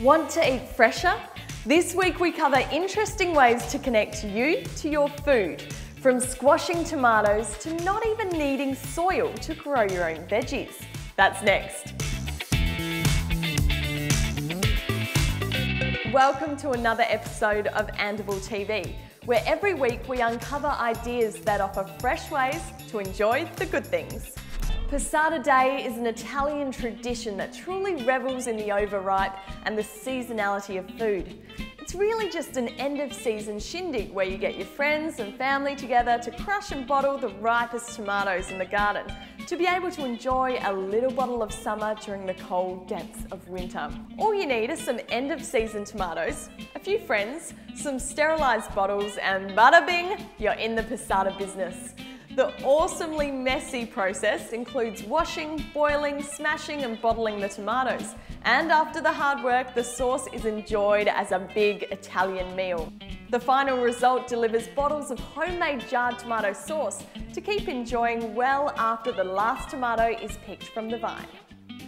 Want to eat fresher? This week we cover interesting ways to connect you to your food, from squashing tomatoes to not even needing soil to grow your own veggies. That's next. Welcome to another episode of Andable TV, where every week we uncover ideas that offer fresh ways to enjoy the good things. Passata Day is an Italian tradition that truly revels in the overripe and the seasonality of food. It's really just an end of season shindig where you get your friends and family together to crush and bottle the ripest tomatoes in the garden to be able to enjoy a little bottle of summer during the cold depths of winter. All you need is some end of season tomatoes, a few friends, some sterilised bottles and bada bing, you're in the passata business. The awesomely messy process includes washing, boiling, smashing and bottling the tomatoes. And after the hard work, the sauce is enjoyed as a big Italian meal. The final result delivers bottles of homemade jarred tomato sauce to keep enjoying well after the last tomato is picked from the vine.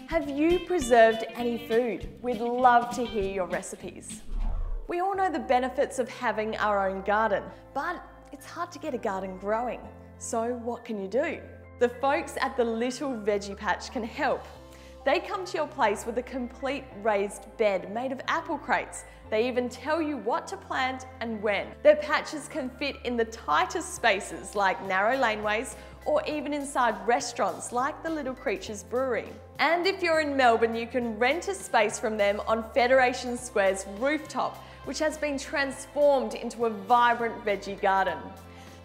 Have you preserved any food? We'd love to hear your recipes. We all know the benefits of having our own garden, but it's hard to get a garden growing. So what can you do? The folks at the Little Veggie Patch can help. They come to your place with a complete raised bed made of apple crates. They even tell you what to plant and when. Their patches can fit in the tightest spaces like narrow laneways or even inside restaurants like the Little Creatures Brewery. And if you're in Melbourne, you can rent a space from them on Federation Square's rooftop, which has been transformed into a vibrant veggie garden.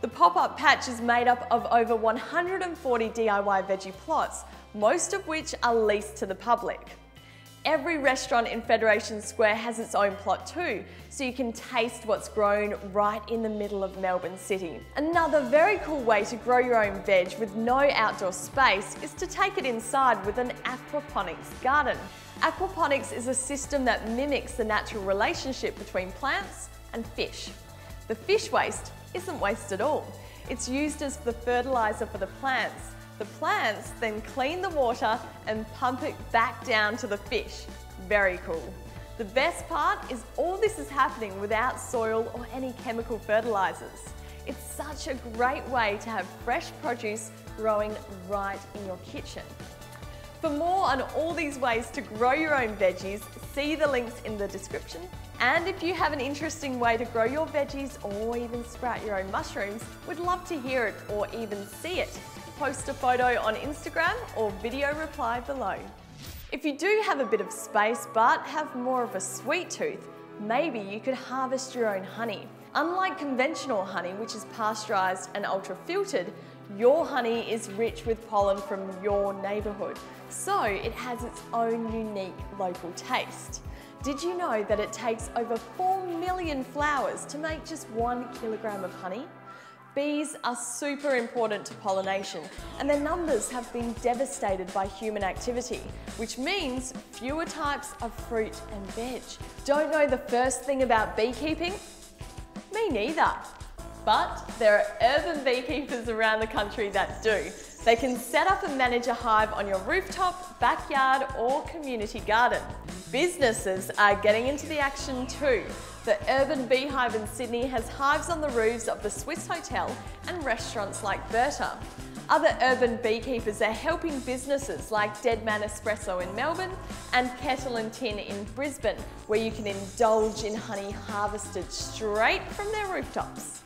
The pop-up patch is made up of over 140 DIY veggie plots, most of which are leased to the public. Every restaurant in Federation Square has its own plot too, so you can taste what's grown right in the middle of Melbourne City. Another very cool way to grow your own veg with no outdoor space is to take it inside with an aquaponics garden. Aquaponics is a system that mimics the natural relationship between plants and fish. The fish waste isn't waste at all. It's used as the fertiliser for the plants. The plants then clean the water and pump it back down to the fish. Very cool. The best part is all this is happening without soil or any chemical fertilisers. It's such a great way to have fresh produce growing right in your kitchen. For more on all these ways to grow your own veggies, see the links in the description. And if you have an interesting way to grow your veggies or even sprout your own mushrooms, we'd love to hear it or even see it. Post a photo on Instagram or video reply below. If you do have a bit of space but have more of a sweet tooth, maybe you could harvest your own honey. Unlike conventional honey, which is pasteurised and ultra filtered, your honey is rich with pollen from your neighbourhood, so it has its own unique local taste. Did you know that it takes over 4 million flowers to make just one kilogram of honey? Bees are super important to pollination and their numbers have been devastated by human activity, which means fewer types of fruit and veg. Don't know the first thing about beekeeping? Me neither. But there are urban beekeepers around the country that do. They can set up and manage a hive on your rooftop, backyard or community garden. Businesses are getting into the action too. The Urban Beehive in Sydney has hives on the roofs of the Swiss Hotel and restaurants like Berta. Other urban beekeepers are helping businesses like Dead Man Espresso in Melbourne and Kettle and Tin in Brisbane, where you can indulge in honey harvested straight from their rooftops.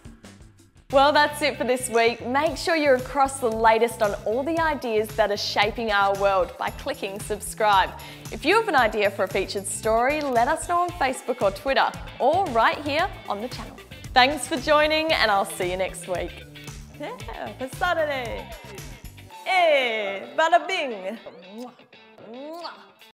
Well, that's it for this week. Make sure you're across the latest on all the ideas that are shaping our world by clicking subscribe. If you have an idea for a featured story, let us know on Facebook or Twitter, or right here on the channel. Thanks for joining, and I'll see you next week. Yeah, Saturday. Hey, bada bing. Mwah. Mwah.